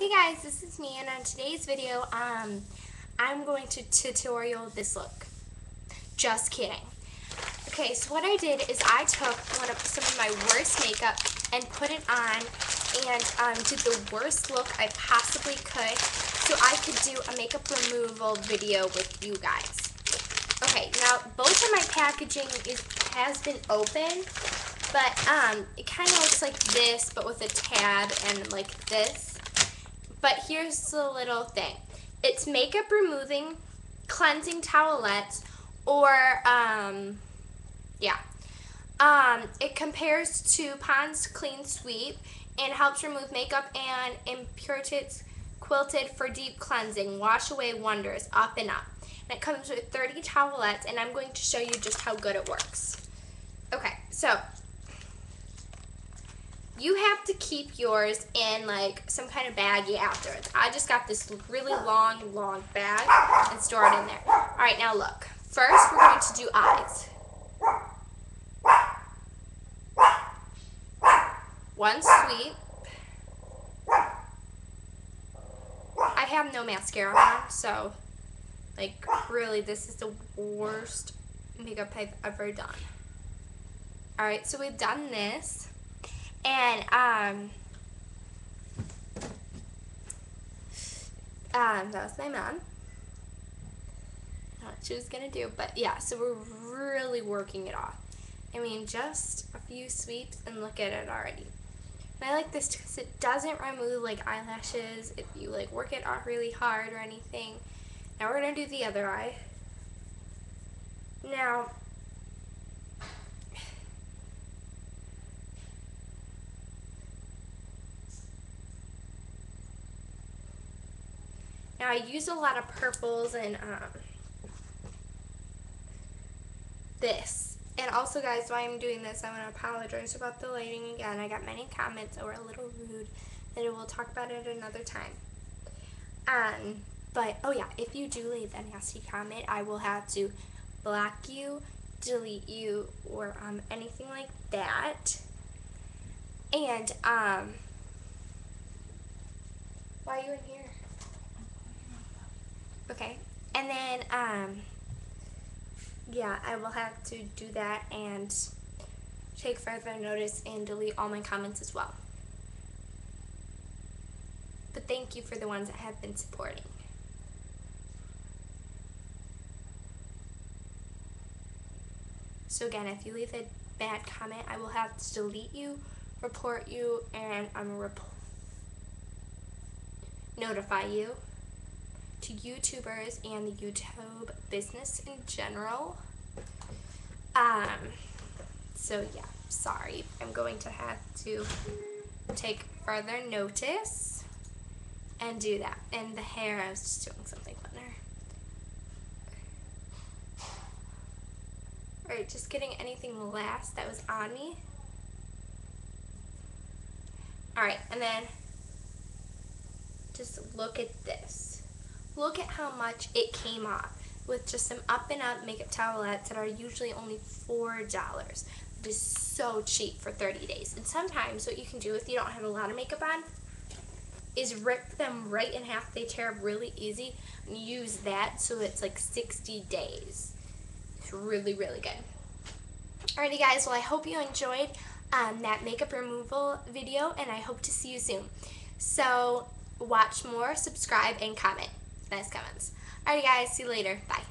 Hey guys, this is me and on today's video, um, I'm going to tutorial this look. Just kidding. Okay, so what I did is I took one of some of my worst makeup and put it on and um, did the worst look I possibly could so I could do a makeup removal video with you guys. Okay, now both of my packaging is has been open, but um, it kind of looks like this, but with a tab and like this. But here's the little thing. It's makeup removing, cleansing towelettes, or, um, yeah. Um, it compares to Pond's Clean Sweep and helps remove makeup and impurities quilted for deep cleansing. Wash away wonders, up and up. And it comes with 30 towelettes, and I'm going to show you just how good it works. Okay, so you have to keep yours in like some kind of baggie afterwards. I just got this really long, long bag and store it in there. All right, now look. First, we're going to do eyes. One sweep. I have no mascara on, so like really this is the worst makeup I've ever done. Alright, so we've done this. And um, um, that was my mom. what she was gonna do, but yeah. So we're really working it off. I mean, just a few sweeps and look at it already. And I like this because it doesn't remove like eyelashes if you like work it off really hard or anything. Now we're gonna do the other eye. Now, Now I use a lot of purples and um, this. And also guys, while I'm doing this, I want to apologize about the lighting again. I got many comments that were a little rude and we'll talk about it another time. Um, but, oh yeah, if you do leave a nasty comment, I will have to block you, delete you, or um, anything like that. And, um, why are you in here? Okay, and then, um, yeah, I will have to do that and take further notice and delete all my comments as well. But thank you for the ones that have been supporting. So again, if you leave a bad comment, I will have to delete you, report you, and I'm um, notify you to YouTubers and the YouTube business in general. Um, so yeah, sorry. I'm going to have to take further notice and do that. And the hair, I was just doing something funner. Alright, just getting anything last that was on me. Alright, and then just look at this. Look at how much it came off with just some up and up makeup towelettes that are usually only $4. It is so cheap for 30 days. And sometimes what you can do if you don't have a lot of makeup on is rip them right in half. They tear up really easy and use that so it's like 60 days. It's really, really good. Alrighty guys, well I hope you enjoyed um, that makeup removal video and I hope to see you soon. So watch more, subscribe, and comment nice comments. Alrighty guys, see you later. Bye.